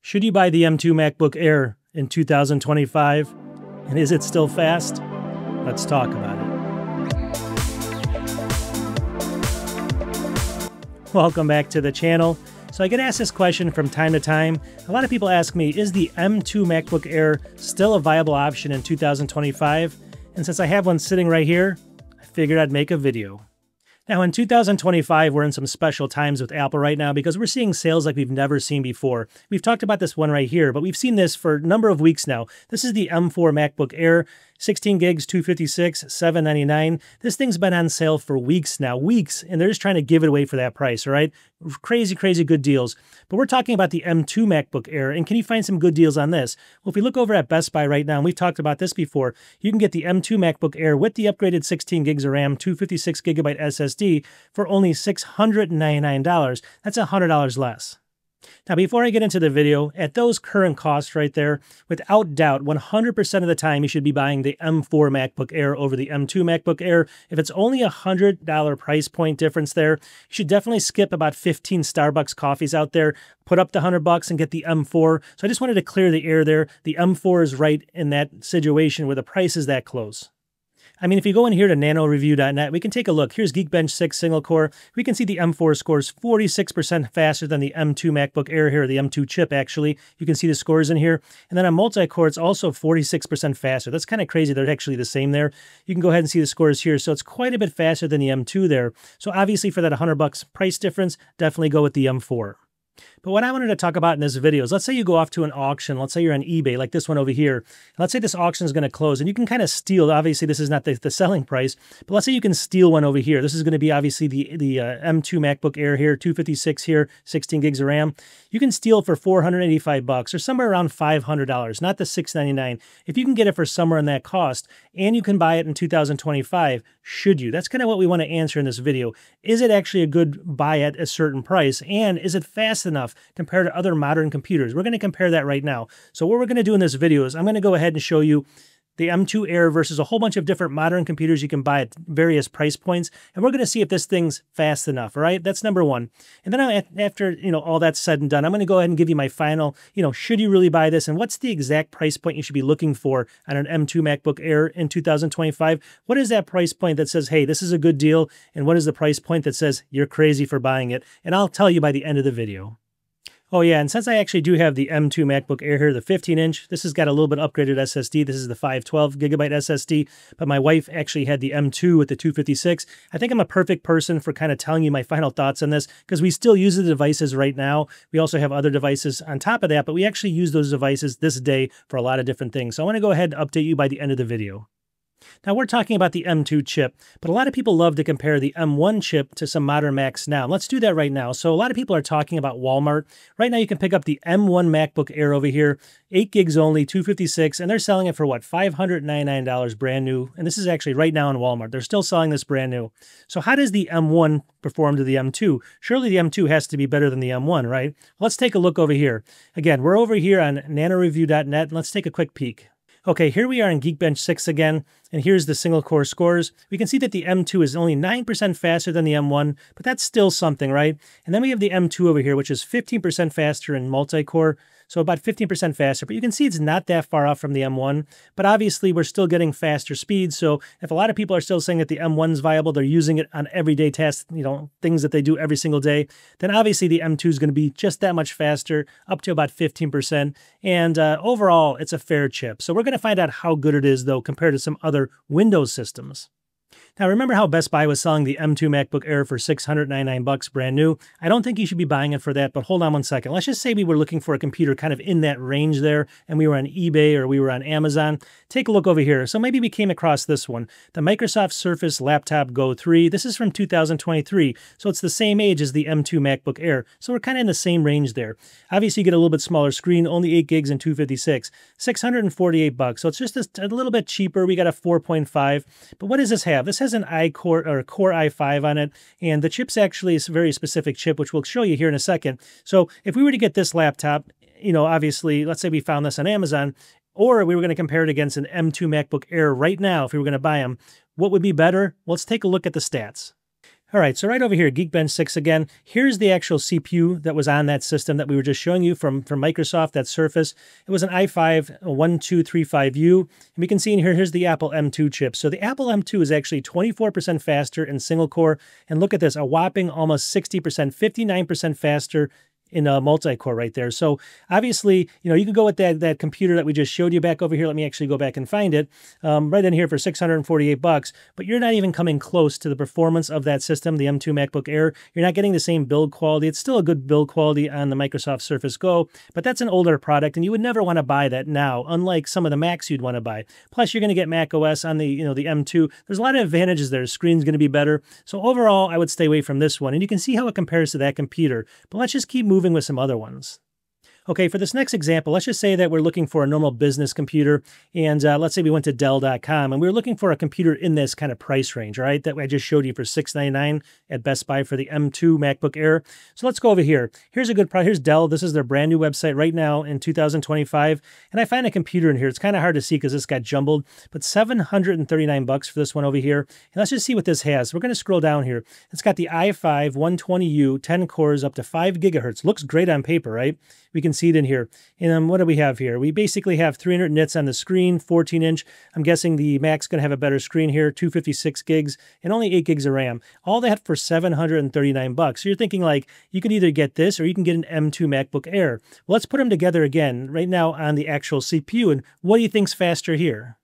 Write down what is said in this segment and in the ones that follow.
Should you buy the M2 MacBook Air in 2025? And is it still fast? Let's talk about it. Welcome back to the channel. So I get asked this question from time to time. A lot of people ask me, is the M2 MacBook Air still a viable option in 2025? And since I have one sitting right here, I figured I'd make a video. Now, in 2025, we're in some special times with Apple right now because we're seeing sales like we've never seen before. We've talked about this one right here, but we've seen this for a number of weeks now. This is the M4 MacBook Air. 16 gigs, 256, 799. This thing's been on sale for weeks now, weeks, and they're just trying to give it away for that price, all right? Crazy, crazy good deals. But we're talking about the M2 MacBook Air, and can you find some good deals on this? Well, if we look over at Best Buy right now, and we've talked about this before, you can get the M2 MacBook Air with the upgraded 16 gigs of RAM, 256 gigabyte SSD for only $699. That's $100 less. Now, before I get into the video, at those current costs right there, without doubt, 100% of the time you should be buying the M4 MacBook Air over the M2 MacBook Air. If it's only a $100 price point difference there, you should definitely skip about 15 Starbucks coffees out there, put up the 100 bucks and get the M4. So I just wanted to clear the air there. The M4 is right in that situation where the price is that close. I mean, if you go in here to nanoreview.net, we can take a look. Here's Geekbench 6 single core. We can see the M4 scores 46% faster than the M2 MacBook Air here, the M2 chip actually. You can see the scores in here. And then on multi-core, it's also 46% faster. That's kind of crazy. They're actually the same there. You can go ahead and see the scores here. So it's quite a bit faster than the M2 there. So obviously for that 100 bucks price difference, definitely go with the M4. But what I wanted to talk about in this video is let's say you go off to an auction, let's say you're on eBay, like this one over here. Let's say this auction is going to close and you can kind of steal, obviously this is not the, the selling price, but let's say you can steal one over here. This is going to be obviously the, the uh, M2 MacBook Air here, 256 here, 16 gigs of RAM. You can steal for 485 bucks or somewhere around $500, not the 699. If you can get it for somewhere in that cost and you can buy it in 2025, should you? That's kind of what we want to answer in this video. Is it actually a good buy at a certain price and is it fast enough compared to other modern computers. We're going to compare that right now. So what we're going to do in this video is I'm going to go ahead and show you the M2 Air versus a whole bunch of different modern computers you can buy at various price points. And we're going to see if this thing's fast enough, all right? That's number one. And then after, you know, all that's said and done, I'm going to go ahead and give you my final, you know, should you really buy this? And what's the exact price point you should be looking for on an M2 MacBook Air in 2025? What is that price point that says, hey, this is a good deal? And what is the price point that says you're crazy for buying it? And I'll tell you by the end of the video. Oh yeah, and since I actually do have the M2 MacBook Air here, the 15-inch, this has got a little bit upgraded SSD. This is the 512 gigabyte SSD, but my wife actually had the M2 with the 256. I think I'm a perfect person for kind of telling you my final thoughts on this because we still use the devices right now. We also have other devices on top of that, but we actually use those devices this day for a lot of different things. So I want to go ahead and update you by the end of the video. Now we're talking about the M2 chip, but a lot of people love to compare the M1 chip to some modern Macs now. Let's do that right now. So a lot of people are talking about Walmart. Right now you can pick up the M1 MacBook Air over here, 8 gigs only, 256, and they're selling it for what, $599 brand new. And this is actually right now in Walmart. They're still selling this brand new. So how does the M1 perform to the M2? Surely the M2 has to be better than the M1, right? Let's take a look over here. Again, we're over here on nanoreview.net. Let's take a quick peek. Okay, here we are in Geekbench 6 again, and here's the single core scores. We can see that the M2 is only 9% faster than the M1, but that's still something, right? And then we have the M2 over here, which is 15% faster in multi-core, so about 15% faster. But you can see it's not that far off from the M1, but obviously we're still getting faster speeds. So if a lot of people are still saying that the M1 is viable, they're using it on everyday tasks, you know, things that they do every single day, then obviously the M2 is going to be just that much faster, up to about 15%. And uh, overall, it's a fair chip. So we're going to find out how good it is, though, compared to some other Windows systems. Now remember how Best Buy was selling the M2 MacBook Air for 699 bucks brand new? I don't think you should be buying it for that, but hold on one second. Let's just say we were looking for a computer kind of in that range there and we were on eBay or we were on Amazon. Take a look over here. So maybe we came across this one, the Microsoft Surface Laptop Go 3. This is from 2023, so it's the same age as the M2 MacBook Air. So we're kind of in the same range there. Obviously you get a little bit smaller screen, only 8 gigs and 256. 648 bucks. So it's just a, a little bit cheaper. We got a 4.5. But what does this have? This has an i-core or a Core i5 on it, and the chip's actually a very specific chip, which we'll show you here in a second. So if we were to get this laptop, you know, obviously, let's say we found this on Amazon, or we were going to compare it against an M2 MacBook Air right now, if we were going to buy them, what would be better? Let's take a look at the stats. All right, so right over here, Geekbench 6 again. Here's the actual CPU that was on that system that we were just showing you from, from Microsoft, that Surface. It was an i5 1235U. And we can see in here, here's the Apple M2 chip. So the Apple M2 is actually 24% faster in single core. And look at this, a whopping almost 60%, 59% faster in a multi-core right there. So obviously, you know, you can go with that that computer that we just showed you back over here. Let me actually go back and find it. Um, right in here for 648 bucks, but you're not even coming close to the performance of that system, the M2 MacBook Air. You're not getting the same build quality. It's still a good build quality on the Microsoft Surface Go, but that's an older product and you would never want to buy that now, unlike some of the Macs you'd want to buy. Plus, you're going to get Mac OS on the, you know, the M2. There's a lot of advantages there. The screen's going to be better. So overall, I would stay away from this one. And you can see how it compares to that computer. But let's just keep moving moving with some other ones. Okay, for this next example, let's just say that we're looking for a normal business computer, and uh, let's say we went to Dell.com, and we were looking for a computer in this kind of price range, right? That I just showed you for 699 at Best Buy for the M2 MacBook Air. So let's go over here. Here's a good price. Here's Dell. This is their brand new website right now in 2025, and I find a computer in here. It's kind of hard to see because this got jumbled, but 739 bucks for this one over here. And let's just see what this has. We're going to scroll down here. It's got the i5 120U, 10 cores, up to 5 gigahertz. Looks great on paper, right? We can see it in here. And um, what do we have here? We basically have 300 nits on the screen, 14 inch. I'm guessing the Mac's going to have a better screen here, 256 gigs and only 8 gigs of RAM. All that for 739 bucks. So you're thinking like you can either get this or you can get an M2 MacBook Air. Well, let's put them together again right now on the actual CPU. And what do you think's faster here?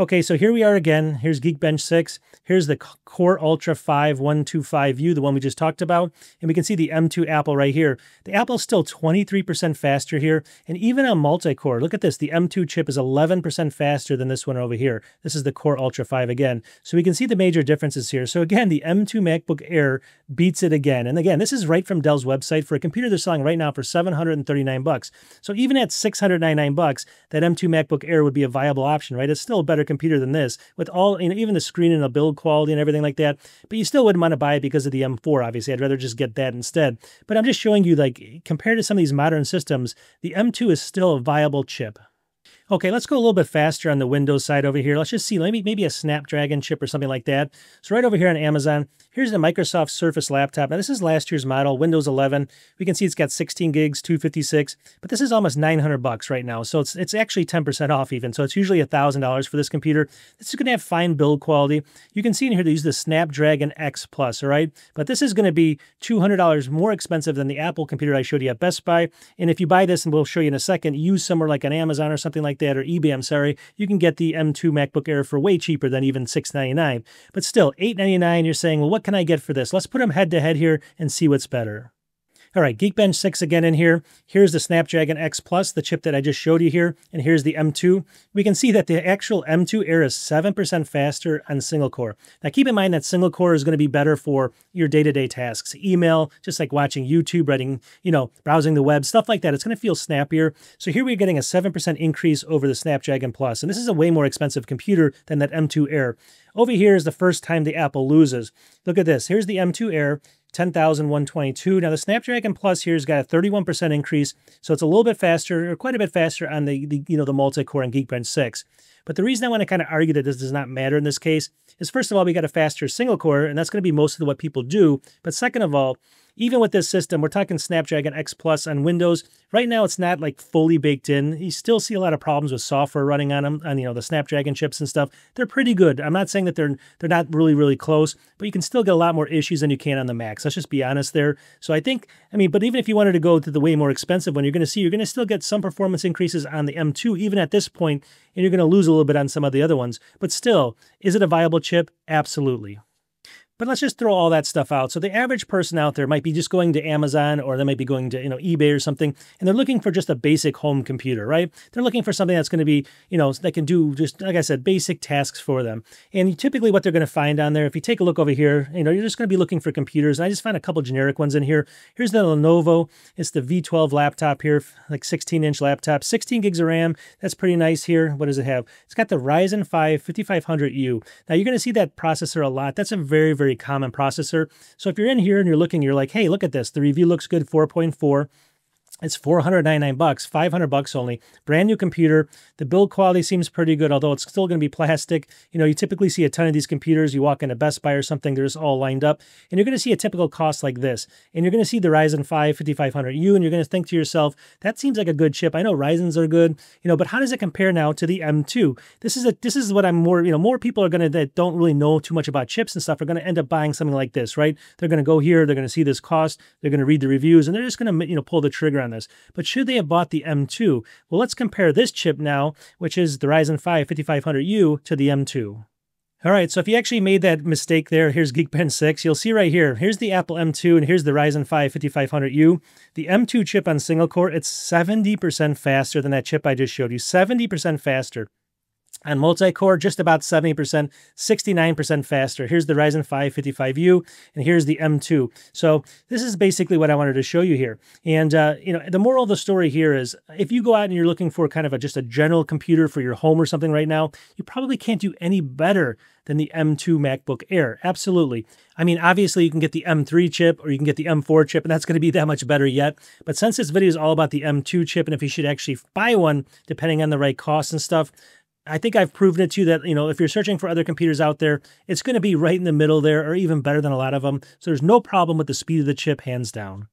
Okay, so here we are again. Here's Geekbench 6. Here's the Core Ultra 5 125U, the one we just talked about. And we can see the M2 Apple right here. The Apple's still 23% faster here. And even on multi-core, look at this. The M2 chip is 11% faster than this one over here. This is the Core Ultra 5 again. So we can see the major differences here. So again, the M2 MacBook Air beats it again. And again, this is right from Dell's website for a computer they're selling right now for 739 bucks. So even at 699 bucks, that M2 MacBook Air would be a viable option, right? It's still a better computer than this with all, you know, even the screen and the build quality and everything like that. But you still wouldn't want to buy it because of the M4, obviously. I'd rather just get that instead. But I'm just showing you, like, compared to some of these modern systems, the M2 is still a viable chip. Okay, let's go a little bit faster on the Windows side over here. Let's just see, maybe, maybe a Snapdragon chip or something like that. So right over here on Amazon, here's the Microsoft Surface laptop. Now this is last year's model, Windows 11. We can see it's got 16 gigs, 256, but this is almost 900 bucks right now. So it's it's actually 10% off even. So it's usually $1,000 for this computer. This is going to have fine build quality. You can see in here they use the Snapdragon X Plus, all right? But this is going to be $200 more expensive than the Apple computer I showed you at Best Buy. And if you buy this, and we'll show you in a second, use somewhere like an Amazon or something like like that, or eBay, I'm sorry, you can get the M2 MacBook Air for way cheaper than even 699. But still, 899, you're saying, well, what can I get for this? Let's put them head to head here and see what's better. All right, Geekbench 6 again in here. Here's the Snapdragon X Plus, the chip that I just showed you here, and here's the M2. We can see that the actual M2 Air is 7% faster on single core. Now keep in mind that single core is going to be better for your day-to-day -day tasks, email, just like watching YouTube, writing, you know, browsing the web, stuff like that. It's going to feel snappier. So here we're getting a 7% increase over the Snapdragon Plus, and this is a way more expensive computer than that M2 Air. Over here is the first time the Apple loses. Look at this. Here's the M2 Air. 10,122. Now the Snapdragon Plus here has got a 31% increase, so it's a little bit faster, or quite a bit faster on the, the you know the multi-core and Geekbench 6. But the reason I want to kind of argue that this does not matter in this case is first of all, we got a faster single core, and that's going to be most of what people do. But second of all, even with this system, we're talking Snapdragon X Plus on Windows. Right now, it's not like fully baked in. You still see a lot of problems with software running on them, on you know the Snapdragon chips and stuff. They're pretty good. I'm not saying that they're they're not really really close, but you can still get a lot more issues than you can on the Macs. Let's just be honest there. So I think, I mean, but even if you wanted to go to the way more expensive one, you're going to see you're going to still get some performance increases on the M2 even at this point, and you're going to lose a little bit on some of the other ones. But still, is it a viable chip? Absolutely. But let's just throw all that stuff out. So the average person out there might be just going to Amazon or they might be going to, you know, eBay or something, and they're looking for just a basic home computer, right? They're looking for something that's going to be, you know, that can do just, like I said, basic tasks for them. And typically what they're going to find on there, if you take a look over here, you know, you're just going to be looking for computers. And I just found a couple generic ones in here. Here's the Lenovo. It's the V12 laptop here, like 16 inch laptop, 16 gigs of RAM. That's pretty nice here. What does it have? It's got the Ryzen 5 5500U. Now you're going to see that processor a lot. That's a very, very very common processor. So if you're in here and you're looking, you're like, hey, look at this. The review looks good, 4.4. it's 499 bucks, 500 bucks only. Brand new computer. The build quality seems pretty good, although it's still going to be plastic. You know, you typically see a ton of these computers. You walk into Best Buy or something, they're just all lined up. And you're going to see a typical cost like this. And you're going to see the Ryzen 5 5500U, and you're going to think to yourself, that seems like a good chip. I know Ryzen's are good, you know, but how does it compare now to the M2? This is a this is what I'm more, you know, more people are going to that don't really know too much about chips and stuff are going to end up buying something like this, right? They're going to go here, they're going to see this cost, they're going to read the reviews, and they're just going to, you know, pull the trigger on this. But should they have bought the M2? Well, let's compare this chip now, which is the Ryzen 5 5500U to the M2. All right, so if you actually made that mistake there, here's Geekbench 6. You'll see right here, here's the Apple M2 and here's the Ryzen 5 5500U. The M2 chip on single core, it's 70% faster than that chip I just showed you. 70% faster. On multi-core, just about 70%, 69% faster. Here's the Ryzen 5 55U, and here's the M2. So this is basically what I wanted to show you here. And, uh, you know, the moral of the story here is if you go out and you're looking for kind of a, just a general computer for your home or something right now, you probably can't do any better than the M2 MacBook Air. Absolutely. I mean, obviously you can get the M3 chip or you can get the M4 chip, and that's going to be that much better yet. But since this video is all about the M2 chip and if you should actually buy one, depending on the right cost and stuff, I think I've proven it to you that, you know, if you're searching for other computers out there, it's going to be right in the middle there or even better than a lot of them. So there's no problem with the speed of the chip, hands down.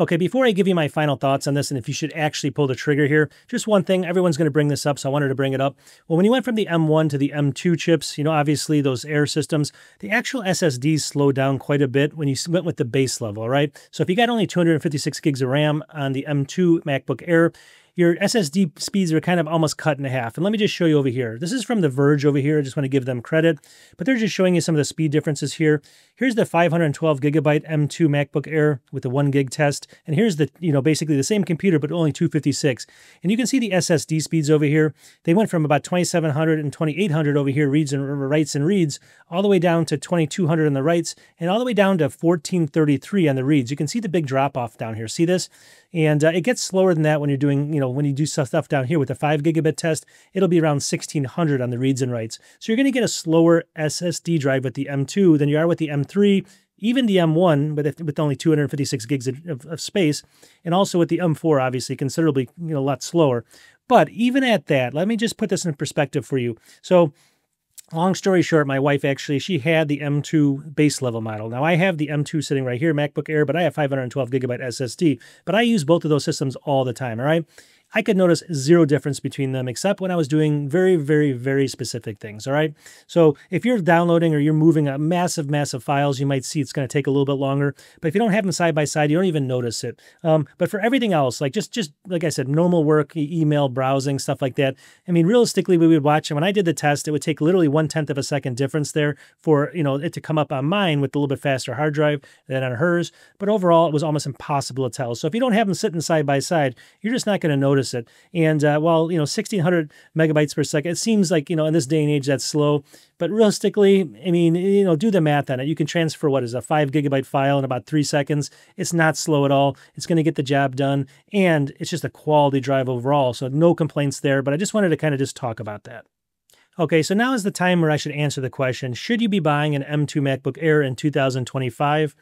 Okay, before I give you my final thoughts on this and if you should actually pull the trigger here, just one thing, everyone's going to bring this up, so I wanted to bring it up. Well, when you went from the M1 to the M2 chips, you know, obviously those air systems, the actual SSDs slowed down quite a bit when you went with the base level, right? So if you got only 256 gigs of RAM on the M2 MacBook Air, your SSD speeds are kind of almost cut in half. And let me just show you over here. This is from The Verge over here. I just want to give them credit. But they're just showing you some of the speed differences here. Here's the 512 gigabyte M2 MacBook Air with the one gig test. And here's the, you know, basically the same computer, but only 256. And you can see the SSD speeds over here. They went from about 2700 and 2800 over here, reads and writes and reads, all the way down to 2200 on the writes, and all the way down to 1433 on the reads. You can see the big drop off down here. See this? And uh, it gets slower than that when you're doing, you know, when you do stuff down here with the 5 gigabit test, it'll be around 1600 on the reads and writes. So you're going to get a slower SSD drive with the M2 than you are with the M3, even the M1, but with only 256 gigs of, of, space, and also with the M4, obviously considerably, you know, a lot slower. But even at that, let me just put this in perspective for you. So long story short, my wife actually, she had the M2 base level model. Now I have the M2 sitting right here, MacBook Air, but I have 512 gigabyte SSD. But I use both of those systems all the time, all right? I could notice zero difference between them except when I was doing very, very, very specific things, all right? So if you're downloading or you're moving a massive, massive files, you might see it's going to take a little bit longer. But if you don't have them side by side, you don't even notice it. Um, but for everything else, like just, just like I said, normal work, email, browsing, stuff like that, I mean, realistically, we would watch, and when I did the test, it would take literally one-tenth of a second difference there for, you know, it to come up on mine with a little bit faster hard drive than on hers. But overall, it was almost impossible to tell. So if you don't have them sitting side by side, you're just not going to notice it. And uh, while, you know, 1600 megabytes per second, it seems like, you know, in this day and age, that's slow. But realistically, I mean, you know, do the math on it. You can transfer what is a five gigabyte file in about three seconds. It's not slow at all. It's going to get the job done. And it's just a quality drive overall. So no complaints there. But I just wanted to kind of just talk about that. Okay, so now is the time where I should answer the question, should you be buying an M2 MacBook Air in 2025?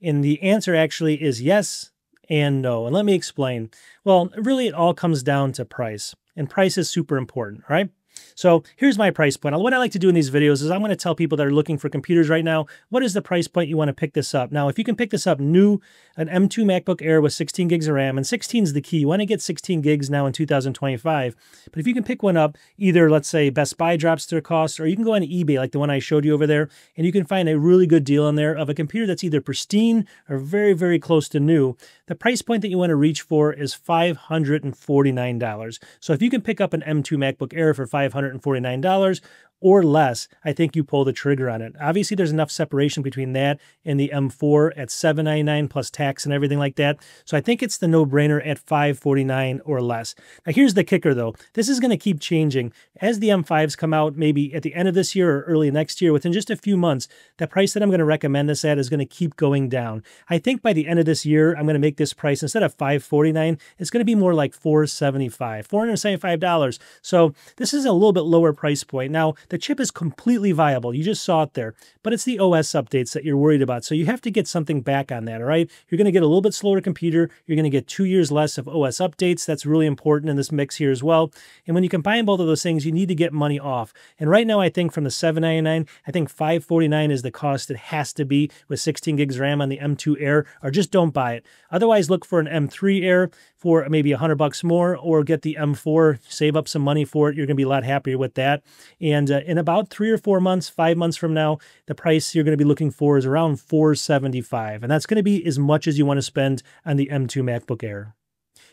And the answer actually is yes, and no. And let me explain. Well, really, it all comes down to price, and price is super important, right? So here's my price point. What I like to do in these videos is I'm going to tell people that are looking for computers right now, what is the price point you want to pick this up? Now, if you can pick this up new, an M2 MacBook Air with 16 gigs of RAM, and 16 is the key. You want to get 16 gigs now in 2025. But if you can pick one up, either let's say Best Buy drops their cost, or you can go on eBay like the one I showed you over there, and you can find a really good deal on there of a computer that's either pristine or very, very close to new. The price point that you want to reach for is $549. So if you can pick up an M2 MacBook Air for 500 $549 or less, I think you pull the trigger on it. Obviously, there's enough separation between that and the M4 at 799 plus tax and everything like that. So I think it's the no-brainer at 549 or less. Now, here's the kicker, though. This is going to keep changing. As the M5s come out, maybe at the end of this year or early next year, within just a few months, the price that I'm going to recommend this at is going to keep going down. I think by the end of this year, I'm going to make this price, instead of 549, it's going to be more like 475, $475. So this is a little bit lower price point. Now, the chip is completely viable. You just saw it there, but it's the OS updates that you're worried about. So you have to get something back on that, all right? You're going to get a little bit slower computer. You're going to get two years less of OS updates. That's really important in this mix here as well. And when you combine both of those things, you need to get money off. And right now, I think from the 799, I think 549 is the cost it has to be with 16 gigs RAM on the M2 Air, or just don't buy it. Otherwise, look for an M3 Air for maybe a 100 bucks more, or get the M4, save up some money for it. You're going to be a lot happier with that. And uh, in about three or four months, five months from now, the price you're going to be looking for is around 475 and that's going to be as much as you want to spend on the M2 MacBook Air.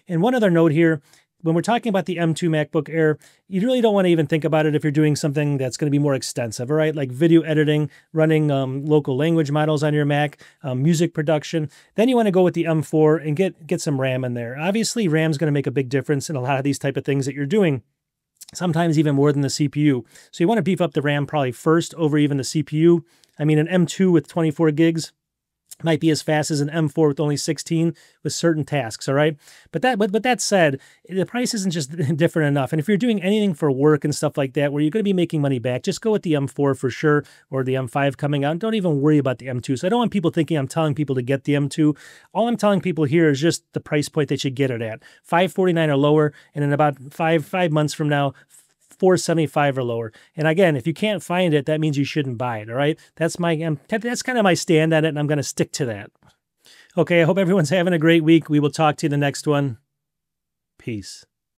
And one other note here, when we're talking about the M2 MacBook Air, you really don't want to even think about it if you're doing something that's going to be more extensive, all right? Like video editing, running um, local language models on your Mac, um, music production. Then you want to go with the M4 and get, get some RAM in there. Obviously, RAM's going to make a big difference in a lot of these type of things that you're doing sometimes even more than the CPU. So you want to beef up the RAM probably first over even the CPU. I mean, an M2 with 24 gigs, might be as fast as an M4 with only 16 with certain tasks, all right? But that but, but that said, the price isn't just different enough. And if you're doing anything for work and stuff like that where you're going to be making money back, just go with the M4 for sure or the M5 coming out. Don't even worry about the M2. So I don't want people thinking I'm telling people to get the M2. All I'm telling people here is just the price point they should get it at. 549 or lower and in about 5 5 months from now 475 or lower. And again, if you can't find it, that means you shouldn't buy it. All right. That's my, um, that's kind of my stand on it. And I'm going to stick to that. Okay. I hope everyone's having a great week. We will talk to you the next one. Peace.